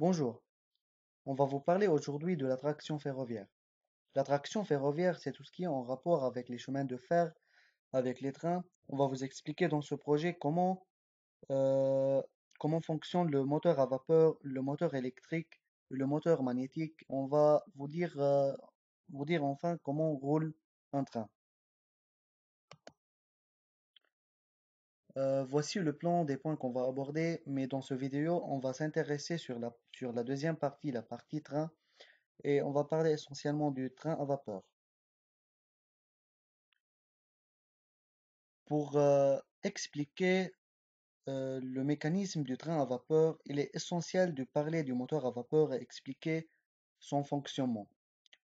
Bonjour, on va vous parler aujourd'hui de l'attraction ferroviaire. L'attraction ferroviaire, c'est tout ce qui est en rapport avec les chemins de fer, avec les trains. On va vous expliquer dans ce projet comment, euh, comment fonctionne le moteur à vapeur, le moteur électrique, le moteur magnétique. On va vous dire, euh, vous dire enfin comment roule un train. Euh, voici le plan des points qu'on va aborder, mais dans cette vidéo, on va s'intéresser sur la, sur la deuxième partie, la partie train, et on va parler essentiellement du train à vapeur. Pour euh, expliquer euh, le mécanisme du train à vapeur, il est essentiel de parler du moteur à vapeur et expliquer son fonctionnement.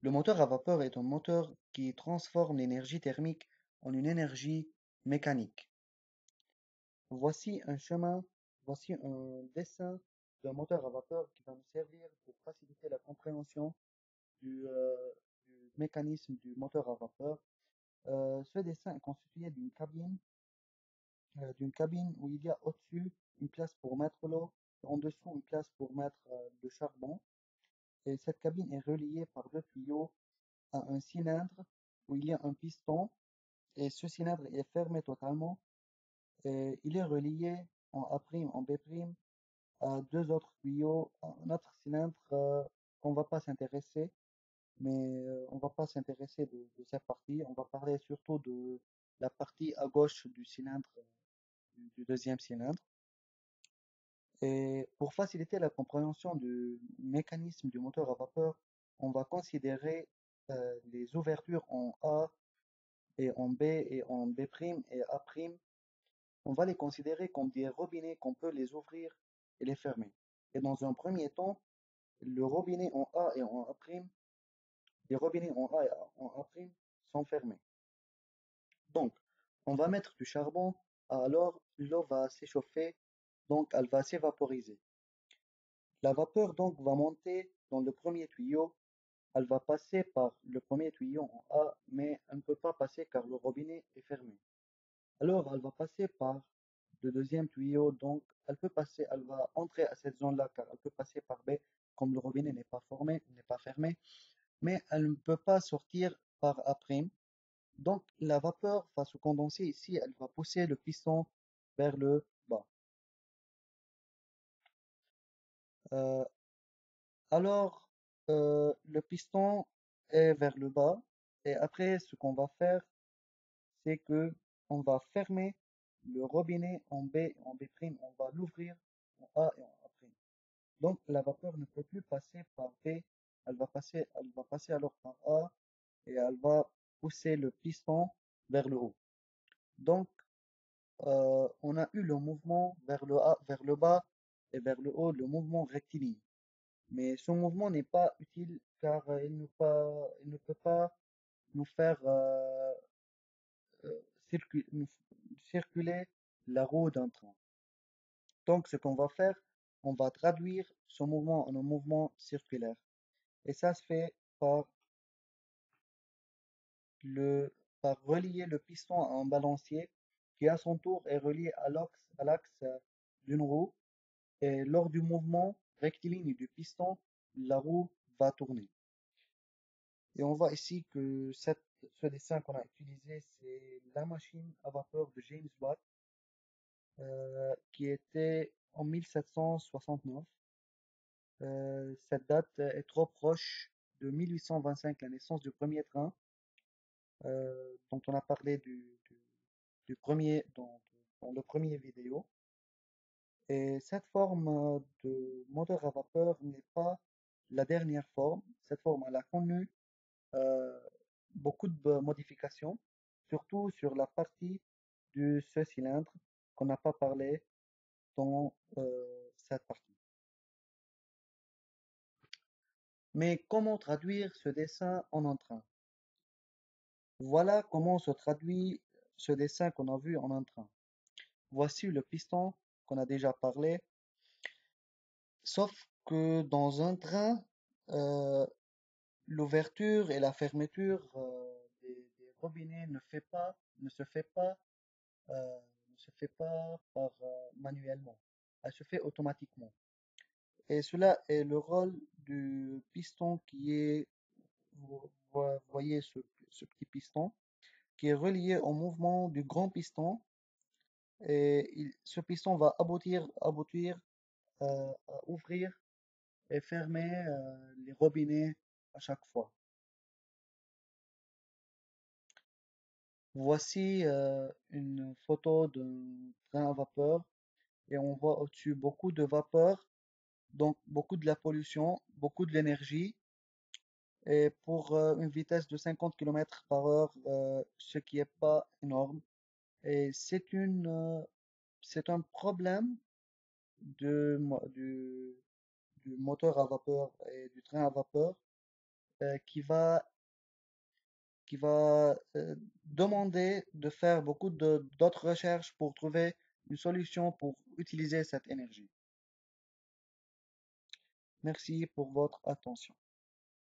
Le moteur à vapeur est un moteur qui transforme l'énergie thermique en une énergie mécanique. Voici un chemin, voici un dessin d'un moteur à vapeur qui va nous servir pour faciliter la compréhension du, euh, mécanisme du moteur à vapeur. Euh, ce dessin est constitué d'une cabine, euh, d'une cabine où il y a au-dessus une place pour mettre l'eau, en dessous une place pour mettre le charbon. Et cette cabine est reliée par deux tuyaux à un cylindre où il y a un piston et ce cylindre est fermé totalement il est relié en A', en B' à deux autres tuyaux, un autre cylindre euh, qu'on va pas s'intéresser, mais euh, on va pas s'intéresser de, cette partie. On va parler surtout de la partie à gauche du cylindre, du, deuxième cylindre. Et pour faciliter la compréhension du mécanisme du moteur à vapeur, on va considérer euh, les ouvertures en A et en B et en B' et A' on va les considérer comme des robinets qu'on peut les ouvrir et les fermer. Et dans un premier temps, le robinet en A et en A', les robinets en A et en A' sont fermés. Donc, on va mettre du charbon, alors l'eau va s'échauffer, donc elle va s'évaporiser. La vapeur donc va monter dans le premier tuyau, elle va passer par le premier tuyau en A, mais elle ne peut pas passer car le robinet est fermé. Alors, elle va passer par le deuxième tuyau, donc elle peut passer, elle va entrer à cette zone-là car elle peut passer par B, comme le robinet n'est pas formé, n'est pas fermé, mais elle ne peut pas sortir par A'. Donc la vapeur va se condenser ici, elle va pousser le piston vers le bas. Euh, alors euh, le piston est vers le bas. Et après ce qu'on va faire, c'est que on va fermer le robinet en B et en B', on va l'ouvrir en A et en A'. Donc la vapeur ne peut plus passer par B, elle va passer, elle va passer alors par A et elle va pousser le piston vers le haut. Donc euh, on a eu le mouvement vers le, A, vers le bas et vers le haut, le mouvement rectiligne. Mais ce mouvement n'est pas utile car il ne, peut pas nous faire euh, euh, circuler la roue d'un train. Donc, ce qu'on va faire, on va traduire ce mouvement en un mouvement circulaire. Et ça se fait par, le, par relier le piston à un balancier qui à son tour est relié à l'axe d'une roue. Et lors du mouvement rectiligne du piston, la roue va tourner. Et on voit ici que cette ce dessin qu'on a utilisé, c'est la machine à vapeur de James Watt, euh, qui était en 1769. Euh, cette date est trop proche de 1825, la naissance du premier train, euh, dont on a parlé dans, dans, le premier vidéo. Et cette forme de moteur à vapeur n'est pas la dernière forme. Cette forme, elle a connu beaucoup de modifications, surtout sur la partie de ce cylindre qu'on n'a pas parlé dans euh, cette partie. Mais comment traduire ce dessin en un train? Voilà comment se traduit ce dessin qu'on a vu en un train. Voici le piston qu'on a déjà parlé. Sauf que dans un train, euh, l'ouverture et la fermeture euh, des, robinets ne fait pas ne se fait pas euh, ne se fait pas par euh, manuellement elle se fait automatiquement Et cela est le rôle du piston qui est, vous voyez ce, petit piston, qui est relié au mouvement du grand piston. Et ce piston va aboutir, aboutir à ouvrir et fermer les robinets chaque fois. Voici euh, une photo d'un train à vapeur et on voit au-dessus beaucoup de vapeur, donc beaucoup de la pollution, beaucoup de l'énergie et pour euh, une vitesse de 50 km par heure, euh, ce qui n'est pas énorme. Et c'est une, c'est un problème de, du, moteur à vapeur et du train à vapeur qui va, qui va euh, demander de faire beaucoup d'autres recherches pour trouver une solution pour utiliser cette énergie. Merci pour votre attention.